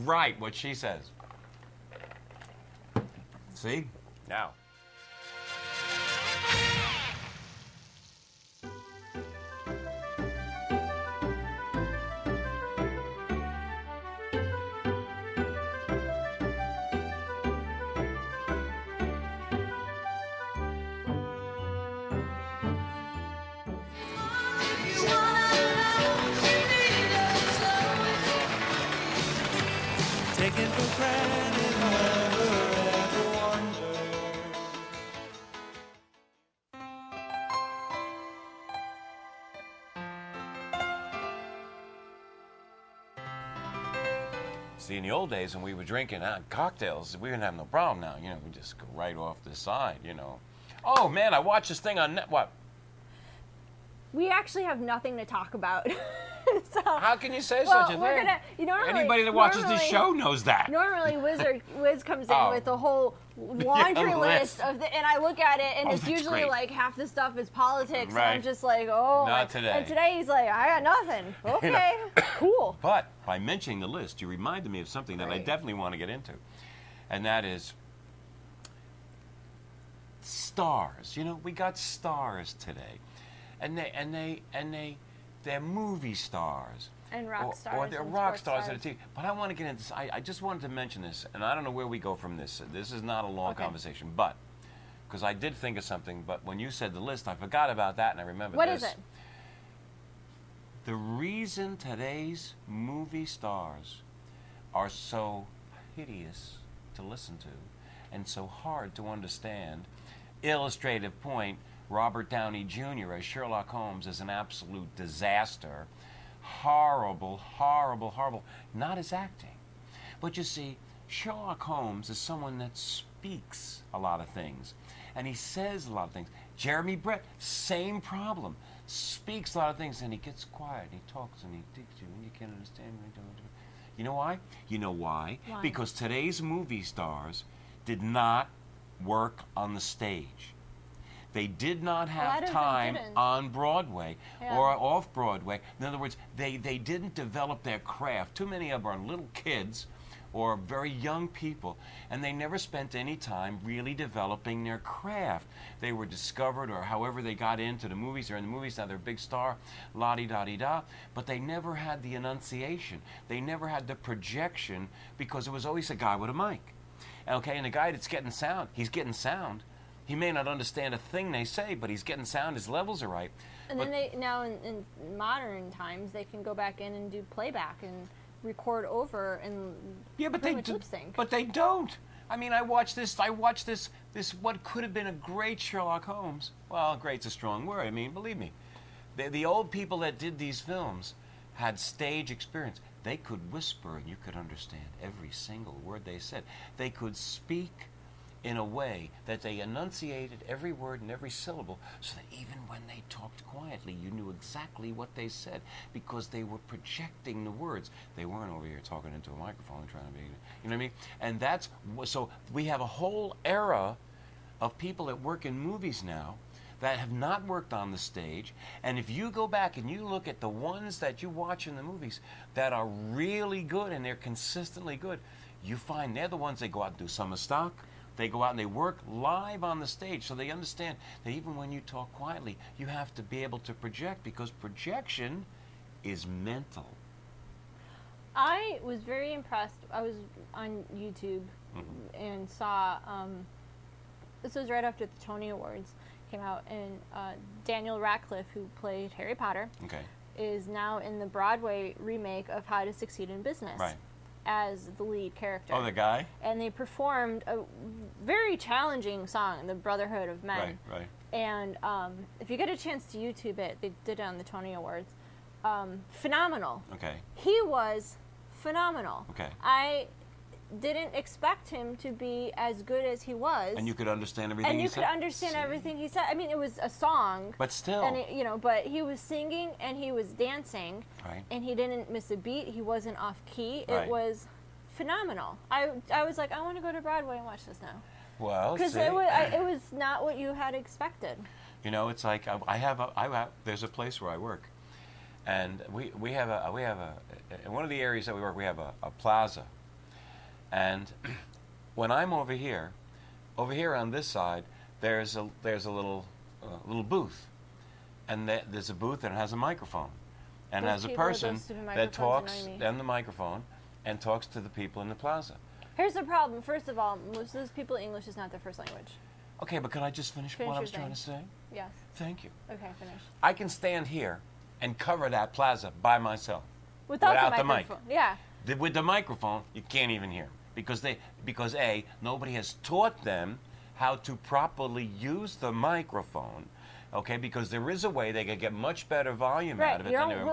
Right, what she says. See? Now. Taken for granted. See, in the old days when we were drinking uh, cocktails, we didn't have no problem now. You know, we just go right off the side, you know. Oh, man, I watched this thing on net. What? We actually have nothing to talk about. so, How can you say well, such a we're thing? gonna. You know, Anybody that watches this show knows that. Normally, Wizard Wiz comes in Oh. with a whole laundry Yeah, list list. of the, and I look at it, and Oh, it's usually great. like half the stuff is politics, and I'm just like, oh. Not like- today. And today he's like, I got nothing. Okay, cool. But by mentioning the list, you reminded me of something that I definitely want to get into, and that is stars. You know, we got stars today, and they and they and they they're movie stars. And rock or, stars or they're rock stars, stars. are TV. But I want to get into this. I, I just wanted to mention this, and I don't know where we go from this. This is not a long Okay. conversation, but because I did think of something, but when you said the list, I forgot about that, and I remember What this. is it? The reason today's movie stars are so hideous to listen to and so hard to understand, illustrative point Robert Downey Jr. as Sherlock Holmes is an absolute disaster. Horrible, horrible, horrible. Not his acting. But you see, Sherlock Holmes is someone that speaks a lot of things, and he says a lot of things. Jeremy Brett, same problem. Speaks a lot of things, and he gets quiet. and He talks and he digs you, and you can't understand what he's doing. You know why? You know why? Why? Because today's movie stars did not work on the stage. They did not have time on Broadway Yeah. or off Broadway. In other words, they, they didn't develop their craft. Too many of them are little kids or very young people, and they never spent any time really developing their craft. They were discovered, or however they got into the movies. They're in the movies now. They're a big star, la di da di da. But they never had the enunciation. They never had the projection because it was always a guy with a mic. Okay, and the guy that's getting sound, he's getting sound. He may not understand a thing they say, but he's getting sound. His levels are right. And But- then they now in, in modern times they can go back in and do playback and record over and Yeah, but they do, but they don't. I mean, I watched this. I watched this. This what could have been a great Sherlock Holmes. Well, great's a strong word. I mean, believe me, the, the old people that did these films had stage experience. They could whisper and you could understand every single word they said. They could speak in a way that they enunciated every word and every syllable so that even when they talked quietly, you knew exactly what they said because they were projecting the words. They weren't over here talking into a microphone and trying to be, you know what I mean? And that's so we have a whole era of people that work in movies now that have not worked on the stage. And if you go back and you look at the ones that you watch in the movies that are really good and they're consistently good, you find they're the ones that go out and do summer stock. They go out and they work live on the stage so they understand that even when you talk quietly, you have to be able to project because projection is mental. I was very impressed. I was on YouTube Mm-hmm. and saw um, this was right after the Tony Awards came out, and uh, Daniel Radcliffe, who played Harry Potter, Okay. is now in the Broadway remake of How to Succeed in Business Right. as the lead character. Oh, the guy? and they performed a very challenging song, "The Brotherhood of Men." Right, right. And um, if you get a chance to YouTube it, they did it on the Tony Awards. Um, phenomenal. Okay. He was phenomenal. Okay. I didn't expect him to be as good as he was. And you could understand everything and he you said? could understand See? everything he said. I mean, it was a song. But still. And it, you know, but he was singing and he was dancing, Right. and he didn't miss a beat. He wasn't off key. Right. It was phenomenal. I I was like, I want to go to Broadway and watch this now well, because it it was not what you had expected. You know, it's like I, I have a, I have, there's a place where I work, and we, we have a we have a in one of the areas that we work we have a, a plaza, And when I'm over here, over here on this side, there's a there's a little uh, little booth, and th- there's a booth that has a microphone, and Those has a person that talks and the microphone and talks to the people in the plaza. Here's the problem. First of all, most of those people, English is not their first language. Okay, but could I just finish, Finish what I was trying to say? Yes. Thank you. Okay, finish. I can stand here and cover that plaza by myself. Without, Without the the mic. microphone. Yeah. The- with the microphone, you can't even hear because they because a nobody has taught them how to properly use the microphone. Okay, because there is a way they can get much better volume Right. out of it than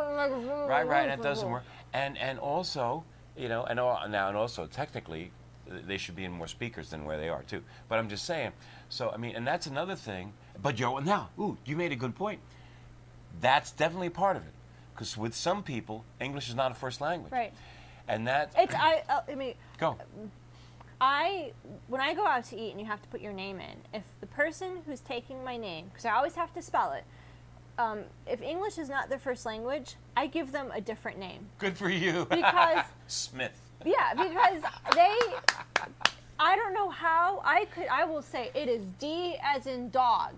right, right. It doesn't work. And and also, you know, and all, now and also technically, they should be in more speakers than where they are too. But I'm just saying. So I mean, and that's another thing. But Joe, now, ooh, you made a good point. That's definitely part of it, because with some people, English is not a first language. Right. And that It's I. Uh, I mean, go. I when I go out to eat and you have to put your name in, if the person who's taking my name, because I always have to spell it, um, if English is not their first language, I give them a different name. Good for you. Because- Smith. Yeah, because they. I don't know how I could. I will say it is D as in dog.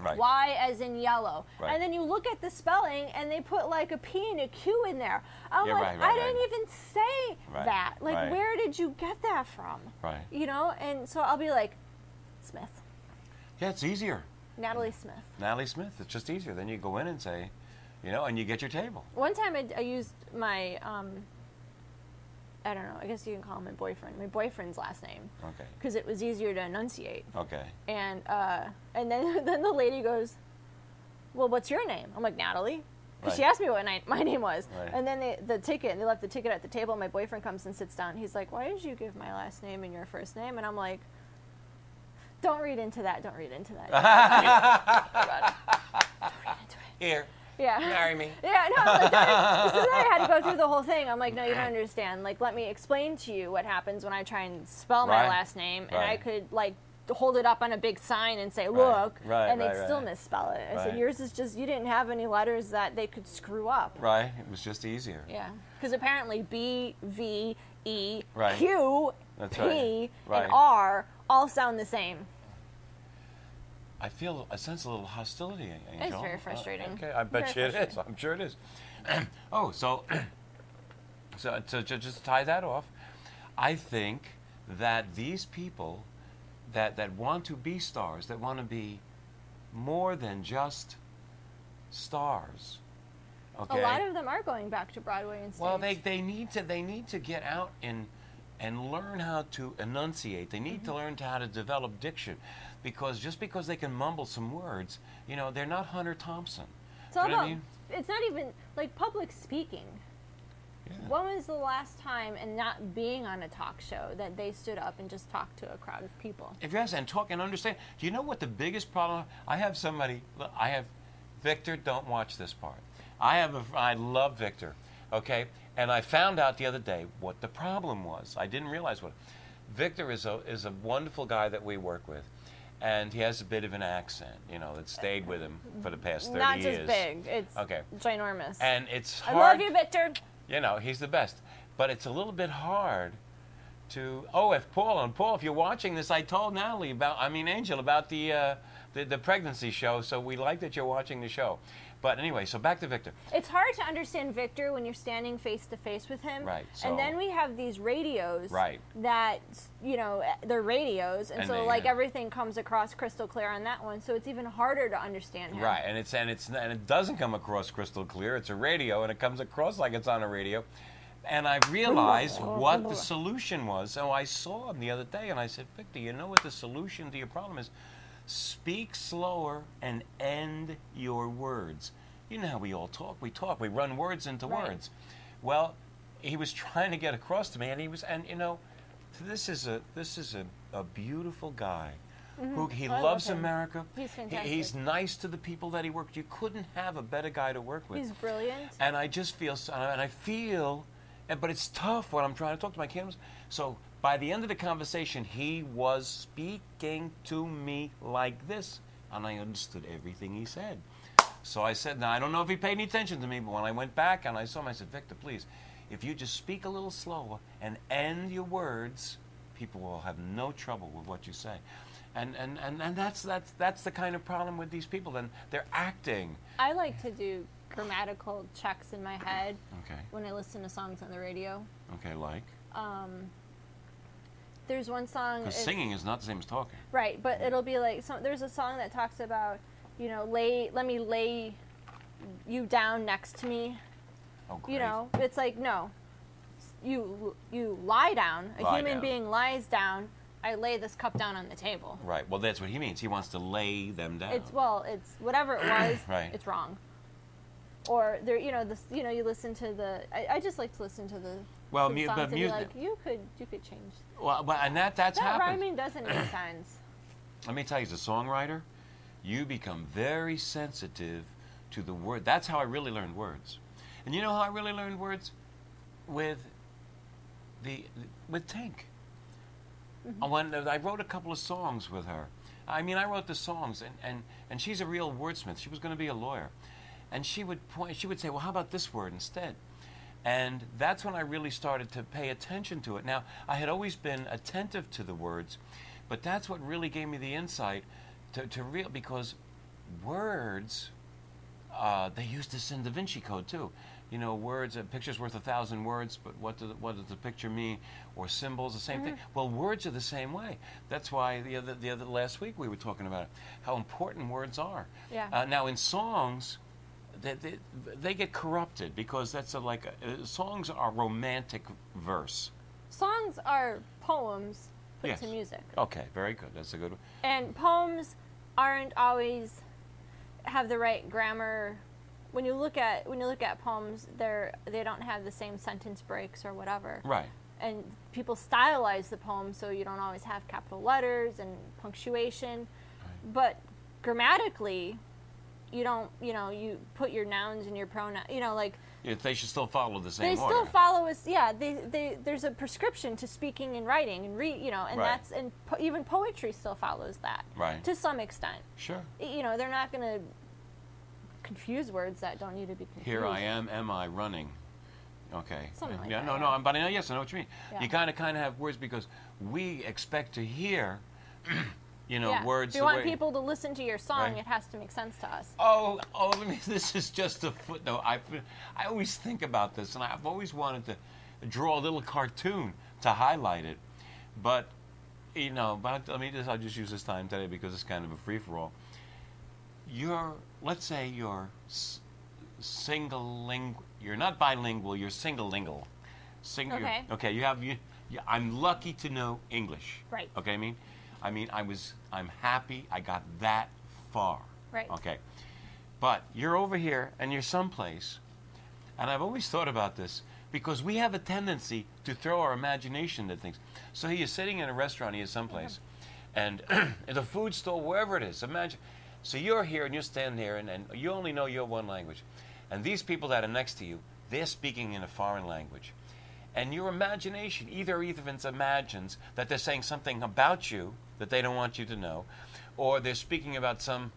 Right. Y as in yellow. Right. And then you look at the spelling and they put like a P and a Q in there. I'm Yeah, like, right, right, I didn't even say Right, that. Like, where did you get that from? Right. You know? And so I'll be like, Smith. Yeah, it's easier. Natalie Smith. Natalie Smith. It's just easier. Then you go in and say, you know, and you get your table. One time I, I used my, um, I don't know, I guess you can call him my boyfriend, my boyfriend's last name. Okay. Because it was easier to enunciate. Okay. And uh, and then then the lady goes, "Well, what's your name?" I'm like Natalie. 'Cause She asked me what my name was, Right. and then they, the ticket, and they left the ticket at the table. And My boyfriend comes and sits down. He's like, "Why did you give my last name and your first name?" And I'm like, "Don't read into that. Don't read into that. Don't read into it." Here. Yeah. Marry me. Yeah, no, like, so then I had to go through the whole thing. I'm like, no, you don't understand. Like, let me explain to you what happens when I try and spell my last name, and I could like hold it up on a big sign and say, Right. look, Right, and they'd right, still misspell it. I Right. said, yours is just you didn't have any letters that they could screw up. Right. It was just easier. Yeah, because apparently B, V, E, Right. Q, P, right. Right. and R all sound the same. I feel I sense a little hostility, Angel. It's very Uh, frustrating. okay, I bet Very you it is. I'm sure it is. oh, so so to, to just tie that off, I think that these people that that want to be stars, that want to be more than just stars. Okay. A lot of them are going back to Broadway and stage. Well, they, they need to they need to get out and and learn how to enunciate. They need Mm-hmm. to learn to how to develop diction, because just because they can mumble some words, you know, they're not Hunter Thompson. It's all you about. I mean? It's not even like public speaking. Yeah. When was the last time, and not being on a talk show, that they stood up and just talked to a crowd of people? If yes, and talk and understand. Do you know what the biggest problem? I have somebody. I have Victor. Don't watch this part. I have. A, I love Victor. Okay, and I found out the other day what the problem was. I didn't realize what. Victor is a is a wonderful guy that we work with, and he has a bit of an accent. You know, that stayed with him for the past thirty Not years. just big. It's Okay. ginormous. And it's hard. I love you, Victor. You know, he's the best. But it's a little bit hard to. Oh, if Paul and Paul, if you're watching this, I told Natalie about. I mean, Angel about the uh, the, the pregnancy show. So we like that you're watching the show. But anyway, so back to Victor. It's hard to understand Victor when you're standing face to face with him. Right, so- and then we have these radios. Right. That you know eh, they're radios, and, And so they- like yeah. everything comes across crystal clear on that one. So it's even harder to understand him. Right, and it's and it's and it doesn't come across crystal clear. It's a radio, and it comes across like it's on a radio. And I realized what the solution was. So I saw him the other day, and I said, Victor, you know what the solution to your problem is? Speak slower and end your words. You know how we all talk. We talk. We run words into Right. words. Well, he was trying to get across to me, and he was, and you know, this is a this is a, a beautiful guy. Mm-hmm. Who he oh, I loves him. America. He's He- fantastic. he's nice to the people that he worked. You couldn't have a better guy to work with. He's brilliant. and I just feel, so- and I feel, and- but it's tough when I'm trying to talk to my kids. So by the end of the conversation, he was speaking to me like this, and I understood everything he said. So I said, now I don't know if he paid any attention to me, but when I went back and I saw him, I said, Victor, please, if you just speak a little slower and end your words, people will have no trouble with what you say. And, and, and, and that's, that's, that's the kind of problem with these people. Then they're acting. I like to do grammatical checks in my head Okay. when I listen to songs on the radio. Okay, like? Um, There's one song. Because singing is not the same as talking. Right, but it'll be like some, there's a song that talks about, you know, lay let me lay you down next to me. Oh, great. You know, it's like no, you you lie down. A Lie human down. being lies down. I lay this cup down on the table. Right. Well, that's what he means. He wants to lay them down. It's well, it's whatever it was. Right. It's wrong. Or there, you know, this, you know, you listen to the. I, I just like to listen to the. Well, mu- but music- like, you could, you could change. well, but, and that that's That happened. rhyming doesn't make sense. Let me tell you, as a songwriter, you become very sensitive to the word. That's how I really learned words. And you know how I really learned words? With the with Tink. Uh, When I wrote a couple of songs with her. I mean, I wrote the songs, and, and, and she's a real wordsmith. She was going to be a lawyer, and she would point. She would say, "Well, how about this word instead?" And that's when I really started to pay attention to it. Now, I had always been attentive to the words, but that's what really gave me the insight to, to real because words, uh, they use this in Da Vinci Code too. You know, words, a picture's worth a thousand words, but what, do the, what does the picture mean? Or symbols, the same thing. Well, words are the same way. That's why the other, the other last week we were talking about it, how important words are. Yeah. Uh, now, in songs, they, they, they get corrupted because that's a, like a, songs are romantic verse. Songs are poems put Yes. to music. Okay, very good. That's a good one. and poems aren't always have the right grammar when you look at when you look at poems they're they don't have the same sentence breaks or whatever Right. and people stylize the poem so you don't always have capital letters and punctuation Right. but grammatically you don't you know you put your nouns and your pronoun you know like Yeah, they should still follow the same they order. still follow us yeah they, they there's a prescription to speaking and writing and read you know and Right. that's and po- even poetry still follows that Right. to some extent Sure. you know they're not going to confuse words that don't need to be confused Here I am. Am I running? Okay. Something like yeah. that, no, yeah. no. But I know. Yes, I know what you mean. Yeah. You kind of, kind of have words because we expect to hear, you know, yeah. words. if you want way- people to listen to your song Right. it has to make sense to us Oh, oh, let me, this is just a footnote. I, I always think about this, and I've always wanted to draw a little cartoon to highlight it. But, you know, but let me just, I'll just use this time today because it's kind of a free for all. You're, let's say you're s- single lingual, you're not bilingual, you're single lingual. Sing, Okay. okay, you have, you, you, I'm lucky to know English. Right. Okay, I mean, I mean, I was, I'm happy I got that far. Right. Okay. But you're over here and you're someplace, and I've always thought about this because we have a tendency to throw our imagination at things. So he is sitting in a restaurant he is someplace, and at a food store, wherever it is, imagine. So you're here and you're standing here, and, and you only know your one language. And these people that are next to you, they're speaking in a foreign language. And your imagination, either even imagines that they're saying something about you that they don't want you to know, or they're speaking about some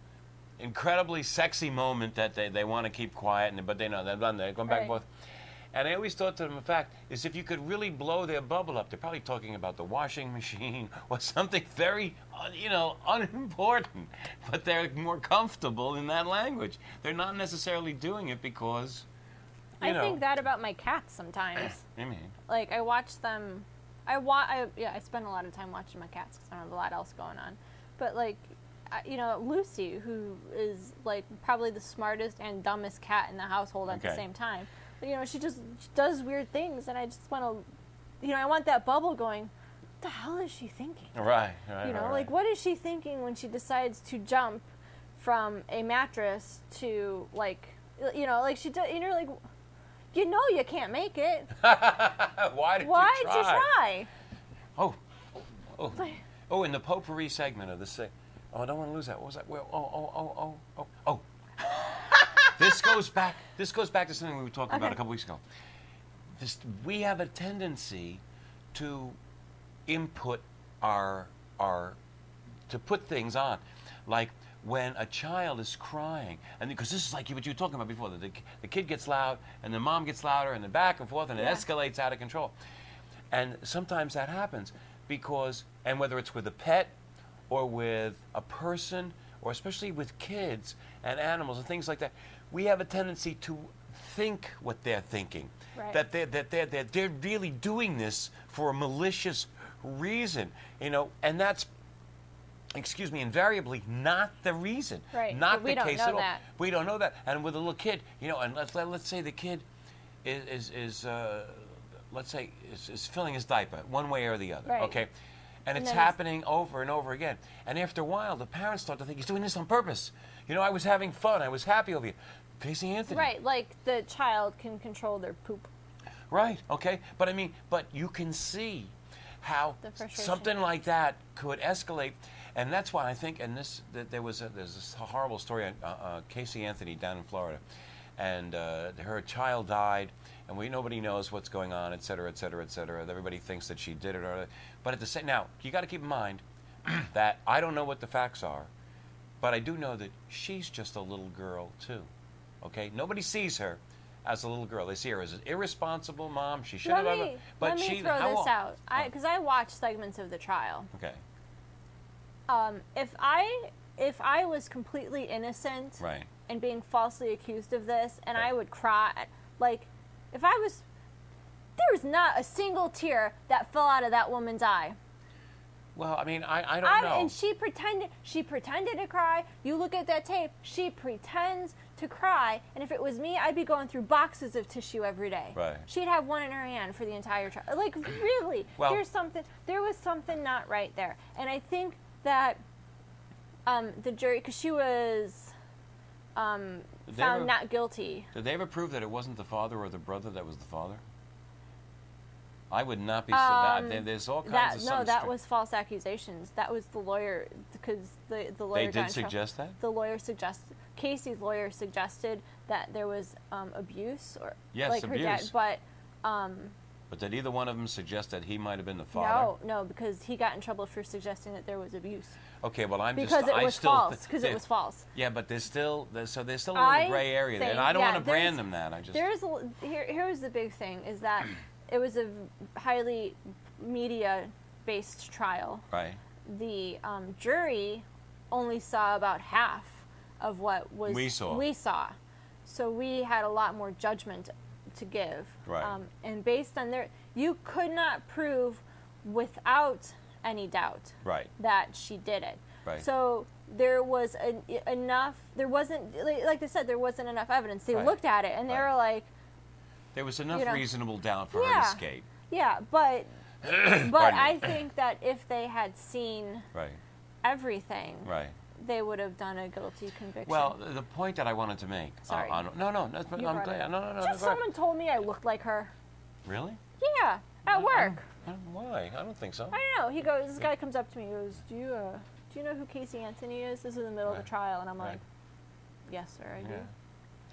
incredibly sexy moment that they, they want to keep quiet, and, but they know they're done. They're going back and forth. And I always thought to them, in fact, is if you could really blow their bubble up, they're probably talking about the washing machine or something very, uh, you know, unimportant. But they're more comfortable in that language. They're not necessarily doing it because, i know. think that about my cats sometimes I mean, like i watch them i wa- I, yeah i spend a lot of time watching my cats because i don't have a lot else going on but like I, you know lucy who is like probably the smartest and dumbest cat in the household at the same time but, you know she just she does weird things and i just want to you know i want that bubble going what the hell is she thinking right, right. you know right, like right. what is she thinking when she decides to jump from a mattress to like you know like she does you know like you know you can't make it Why did why you did you try Oh, oh, oh! In the potpourri segment of the se- oh, I don't want to lose that. What was that? Well, oh, oh, oh, oh, oh, oh. this goes back. This goes back to something we were talking about a couple weeks ago. This, we have a tendency to input our our to put things on, like when a child is crying, and because this is like what you were talking about before, the, the, the kid gets loud, and the mom gets louder, and then back and forth, and it escalates out of control. And sometimes that happens because, and whether it's with a pet or with a person, or especially with kids and animals and things like that, we have a tendency to think what they're thinking. Right. That they're, that they're, they're, they're really doing this for a malicious reason, you know, and that's, excuse me, invariably not the reason. Right, Not but we the don't case at all. that. We don't know that. And with a little kid, you know, and let's let, let's say the kid is is, is uh, let's say is, is filling his diaper one way or the other. Right. Okay. And, And it's happening over and over again. And after a while, the parents start to think he's doing this on purpose. You know, I was having fun. I was happy over you. Casey Anthony. Right, like the child can control their poop. Right. Okay. But I mean, but you can see how something like that could escalate, and that's why I think. And this, that there was a, there's this horrible story on uh, uh, Casey Anthony down in Florida, and uh, her child died, and we nobody knows what's going on, et cetera, et cetera, et cetera. Everybody thinks that she did it, or but at the same now you got to keep in mind that I don't know what the facts are, but I do know that she's just a little girl too. Okay, nobody sees her as a little girl. They see her as an irresponsible mom. She should Let have. me, but let me she. throw this old- out, Oh, because I, watched segments of the trial. Okay. Um, if I if I was completely innocent Right. and being falsely accused of this, and I would cry, like if I was, there was not a single tear that fell out of that woman's eye. Well, I mean, I, I don't I, know. and she pretended she pretended to cry. You look at that tape, she pretends to cry, and if it was me, I'd be going through boxes of tissue every day. Right. She'd have one in her hand for the entire trial. Like really, Well- there's something. There was something not right there, and I think that um, the jury, because she was um, found ever- not guilty. Did they ever prove that it wasn't the father or the brother that was the father? I would not be. so Um, that, there's all kinds That of no, that was false accusations. That was the lawyer because the the lawyer. They did in trouble. suggest that. the lawyer suggested Casey's lawyer suggested that there was um, abuse or Yes, like her dad, abuse. but um, But did either one of them suggest that he might have been the father? no, no, because he got in trouble for suggesting that there was abuse Okay, well, I'm because just. it I was still false. Because it was false. Yeah, but there's still there's, so there's still a little gray area there, and I don't yeah, want to brand them that. I just. There's a, here. Here's the big thing: is that it was a highly media-based trial. right. the um, jury only saw about half of what was We saw. We saw, so we had a lot more judgment to give. Right. Um, and based on their, you could not prove without any doubt Right. that she did it. Right. So there was enough. There wasn't like, I said, there wasn't enough evidence. They Right. looked at it and they Right. were like, There was enough you know, reasonable doubt for her to escape. yeah, but but I think that if they had seen Right. everything, Right. They would have done a guilty conviction. Well, the point that I wanted to make. uh, Sorry. on, no, no, You I'm glad. it. No, no, no. Just no, someone told me I looked like her. Really? Yeah, at work. I don't- why? I don't think so. I don't know. He goes. This guy comes up to me. He goes, "Do you uh, do you know who Casey Anthony is?" This is in the middle of Right. the trial, and I'm Right. like, "Yes, sir, I do." Yeah.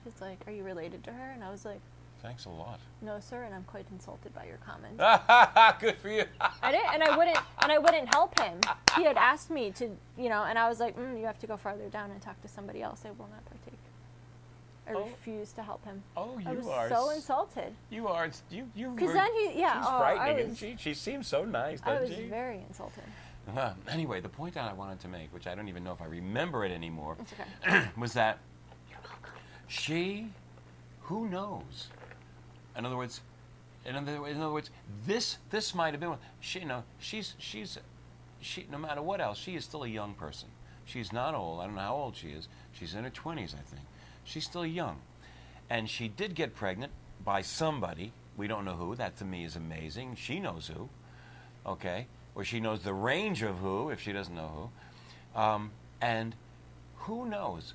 He's like, "Are you related to her?" And I was like, Thanks a lot. "No, sir," and I'm quite insulted by your comment. Good for you. I didn't, and I wouldn't, and I wouldn't help him. He had asked me to, you know, and I was like, mm, "You have to go farther down and talk to somebody else. I will not partake." I Oh. refused to help him. Oh, you I was are so insulted. You are. You. You. Because then he, yeah, She's oh, frightening, was, she? She seems so nice, I was she? very insulted. Uh, anyway, the point that I wanted to make, which I don't even know if I remember it anymore, okay. was that she, who knows? In other words, in other, in other words, this this might have been. She, you know, she's she's she. No matter what else, she is still a young person. She's not old. I don't know how old she is. She's in her twenties, I think. She's still young, and she did get pregnant by somebody. We don't know who. That to me is amazing. She knows who okay, or she knows the range of who if she doesn't know who, um, and who knows?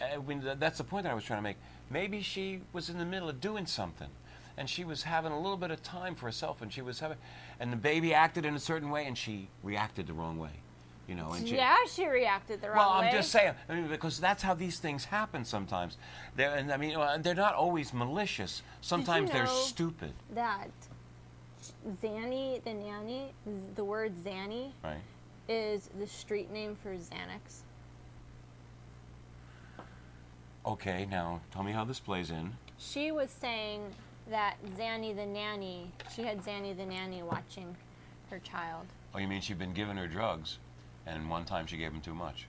I mean, that's the point that I was trying to make. Maybe she was in the middle of doing something, and she was having a little bit of time for herself, and she was having, and the baby acted in a certain way, and she reacted the wrong way, you know. And she, yeah, she reacted the wrong well, way. Well, I'm just saying, I mean, because that's how these things happen sometimes. They're, and I mean, they're not always malicious. Sometimes they're stupid, that Zanny, the nanny, the word Zanny right? is the street name for Xanax. Okay, now tell me how this plays in. She was saying that Zanny the nanny, she had Zanny the nanny watching her child. Oh, you mean she'd been giving her drugs, and one time she gave him too much?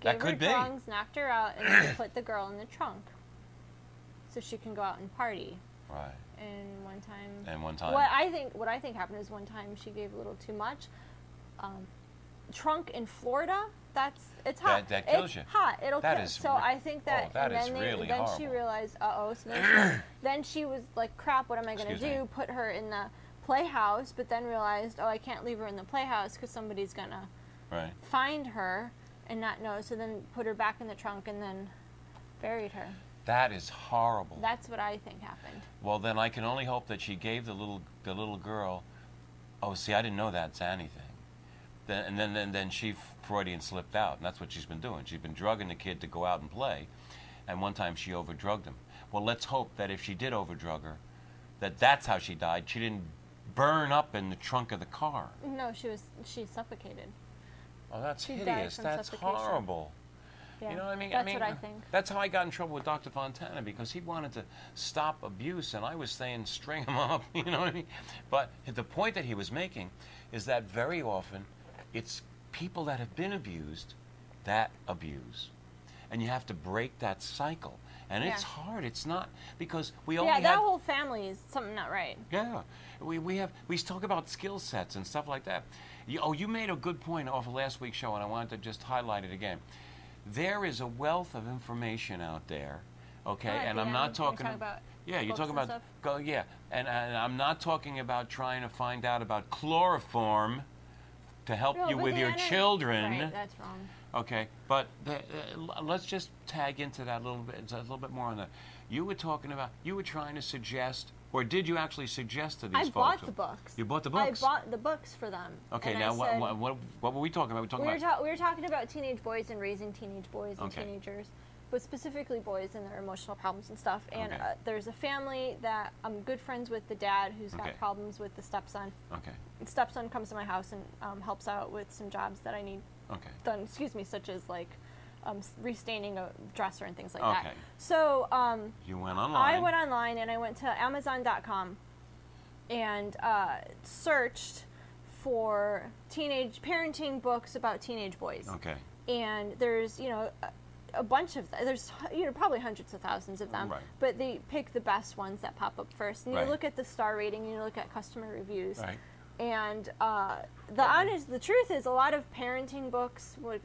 Gave That could be. drugs, knocked her out, and put the girl in the trunk so she can go out and party. Right. And one time, And one time. what I think what I think happened is one time she gave a little too much. Um, trunk in Florida, that's it's hot. That- that kills it's you. Hot. It'll That kill. is so I think that. oh, that and then they, really Then she realized, uh oh. So then she, then she was like, crap. What am I gonna Excuse do? me. Put her in the playhouse, but then realized, oh, I can't leave her in the playhouse because somebody's gonna right. find her and not know. So then put her back in the trunk and then buried her. That is horrible. That's what I think happened. Well, then I can only hope that she gave the little the little girl. Oh, see, I didn't know that's anything. Then and then then then she Freudian slipped out, and that's what she's been doing. She's been drugging the kid to go out and play, and one time she overdrugged him. Well, let's hope that if she did overdrug her, that that's how she died. She didn't burn up in the trunk of the car. No, she was she suffocated. Oh, that's She hideous. That's horrible. Yeah. You know what I mean? That's I mean, what I think. That's how I got in trouble with Dr. Fontana because he wanted to stop abuse, and I was saying string him up. You know what I mean? But the point that he was making is that very often it's people that have been abused that abuse, and you have to break that cycle. And it's hard. It's not because we only Yeah, that have whole family is something not right. yeah, we, we have we talk about skill sets and stuff like that. You, oh, you made a good point off of last week's show, and I wanted to just highlight it again. There is a wealth of information out there, okay, Oh, and yeah, I'm not talking. about yeah, you're talking about go yeah, and, and I'm not talking about trying to find out about chloroform to help No, you with your children. Right, that's wrong. Okay, but the, uh, let's just tag into that a little bit, a little bit more on that. You were talking about, you were trying to suggest, or did you actually suggest to these I folks? bought the books. You bought the books. I bought the books for them. Okay, now what, said- what, what, what were we talking about? We were talking we were, about. ta- we were talking about teenage boys and raising teenage boys and Okay. teenagers, but specifically boys and their emotional problems and stuff. And Okay. uh, there's a family that I'm good friends with the dad who's got problems with the stepson. okay, The stepson comes to my house and um, helps out with some jobs that I need okay, done. Excuse me, such as like um, restaining a dresser and things like Okay. that. So um, you went online. I went online and I went to Amazon.com and uh, searched for teenage parenting books about teenage boys. Okay, And there's, you know, a, bunch of th- there's you know probably hundreds of thousands of them, Right. but they pick the best ones that pop up first. And Right. you look at the star rating, you look at customer reviews. right. And uh, the honest, the truth is, a lot of parenting books would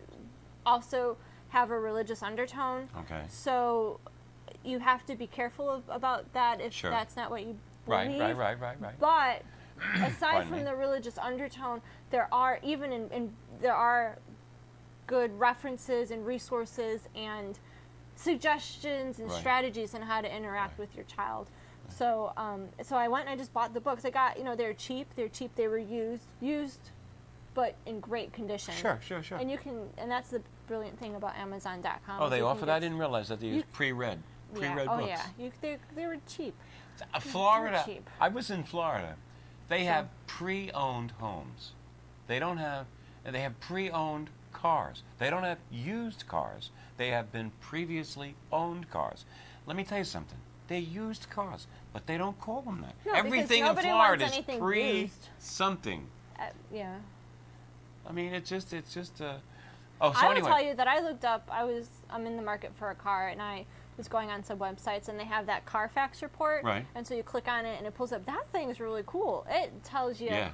also have a religious undertone. Okay. So you have to be careful of, about that if Sure. that's not what you Right, believe. right, right, right, right. But aside from me. the religious undertone, there are even in, in there are good references and resources and suggestions and Right. strategies on how to interact with your child. So, um, so I went and I just bought the books. I got, you know, they're cheap. They're cheap. They were used, used, but in great condition. Sure, sure, sure. And you can, and that's the brilliant thing about Amazon.com. Oh, they offer that? I didn't realize that they use pre-read, pre-read oh books. yeah, you, they, they were cheap. Uh, Florida. cheap. I was in Florida. They So- have pre-owned homes. They don't have. They have pre-owned cars. They don't have used cars. They have been previously owned cars. Let me tell you something. They're used cars, but they don't call them that. No, Everything in Florida is anything pre used. something. Uh, yeah. I mean, it's just it's just. Uh, oh, so I will anyway. tell you that I looked up. I was I'm in the market for a car, and I was going on some websites, and they have that Carfax report. Right. And so you click on it, and it pulls up. That thing is really cool. It tells you Yeah.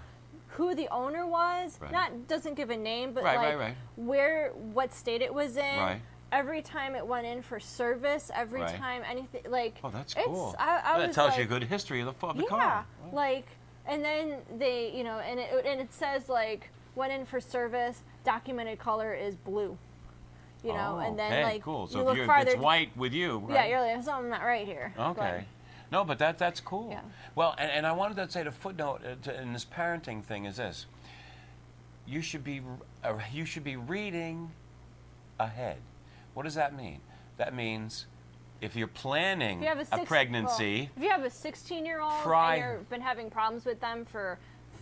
Who the owner was. Right. Not doesn't give a name, but Right, like right, where what state it was in. Every time it went in for service, every time anything like. Oh, that's it's- cool. I, I that was tells like, you a good history of the, of the yeah, car. like, and then they, you know, and it and it says like went in for service. Documented color is blue. You know, oh, and then oh, okay, like cool. you So if look you're, farther. it's white with you, right? Yeah, you're like something not right here. Okay. No, but that that's cool. Yeah. Well, and, and I wanted to say the footnote uh, to, in this parenting thing is this: you should be uh, you should be reading ahead. What does that mean? That means if you're planning If you have a, six, pregnancy, well, if you have a 16 year old Pri- and you've been having problems with them for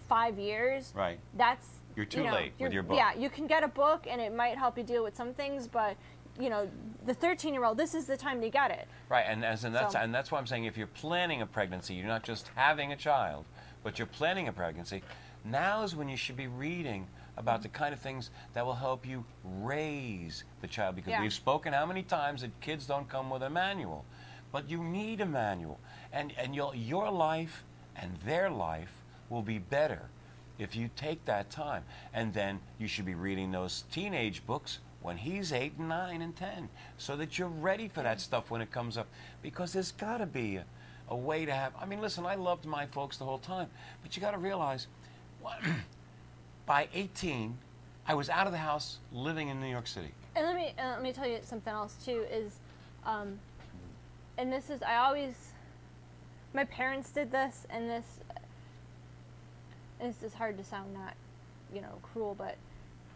five years, right? that's You're you too know, late with your book. Yeah, you can get a book and it might help you deal with some things, but you know, the 13 year old, this is the time to get it. Right, and as and that's So- and that's why I'm saying if you're planning a pregnancy, you're not just having a child, but you're planning a pregnancy. Now is when you should be reading about the kind of things that will help you raise the child because Yeah. we've spoken how many times that kids don't come with a manual, but you need a manual, and and your your life and their life will be better if you take that time, and then you should be reading those teenage books when he's eight and nine and ten, so that you're ready for that stuff when it comes up. Because there's got to be a, a way to have. I mean, listen, I loved my folks the whole time, but you got to realize, by 18, I was out of the house, living in New York City. And let me uh, let me tell you something else too is, um, and this is I always, my parents did this, and this, and this is hard to sound not, you know, cruel, but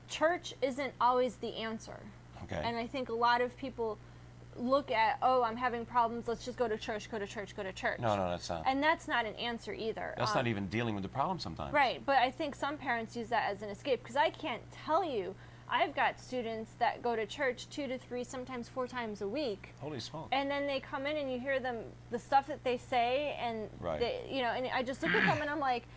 church isn't always the answer. Okay. And I think a lot of people look at, oh, I'm having problems. Let's just go to church, go to church, go to church. no, no, that's not. And that's not an answer either. that's Um, not even dealing with the problem sometimes. Right, but I think some parents use that as an escape because I can't tell you. I've got students that go to church two to three, sometimes four times a week, Holy smoke. and then they come in and you hear them the stuff that they say, and Right. they, you know, and I just look at them and I'm like, "A-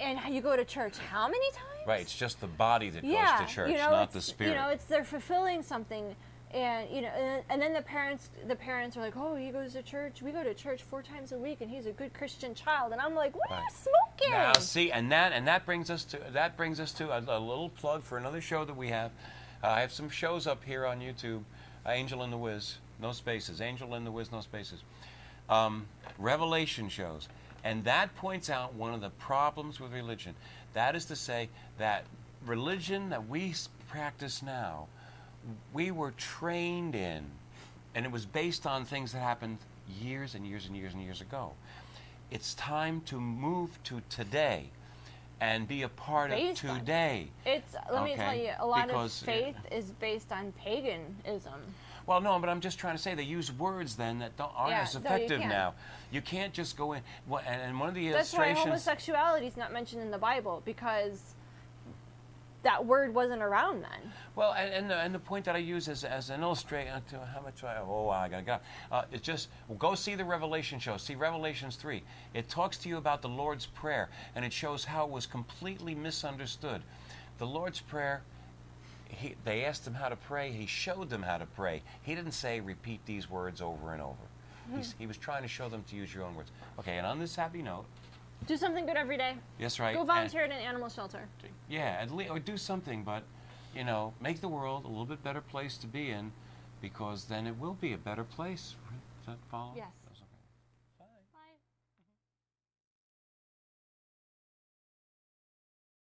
and how you go to church how many times? Right, it's just the body that yeah, goes to church, you know, not the spirit. You know, it's they're fulfilling something, and you know, and, and then the parents, the parents are like, "Oh, he goes to church. We go to church four times a week, and he's a good Christian child." And I'm like, "What are you Right. smoking?" Now, see, and that and that brings us to that brings us to a, a little plug for another show that we have. Uh, I have some shows up here on YouTube. Uh, Angel and the Wiz, no spaces. Angel and the Wiz, no spaces. Um, Revelation shows, and that points out one of the problems with religion. That is to say that religion that we practice now, we were trained in, and it was based on things that happened years and years and years and years ago. It's time to move to today and be a part Based of today. It's let me tell you, a lot because, of faith is based on paganism. Well, no, but I'm just trying to say they use words then that don't, aren't Yeah, as no, you effective now. You can't just go in. Well, and, and one of the That's why illustrations. homosexuality is not mentioned in the Bible because that word wasn't around then. Well, and, and, the, and the point that I use as, as an illustration, to how much I, oh, I gotta go. Uh, it's just, well, go see the Revelation show. See Revelations 3. It talks to you about the Lord's Prayer, and it shows how it was completely misunderstood. The Lord's Prayer, he, they asked him how to pray. He showed them how to pray. He didn't say, repeat these words over and over. He's, hmm. he was trying to show them to use your own words. Okay, and on this happy note, Do something good every day. yes, right. Go and- volunteer at an animal shelter. yeah, at least or do something, but you know, make the world a little bit better place to be in, because then it will be a better place. Does that follow? Yes.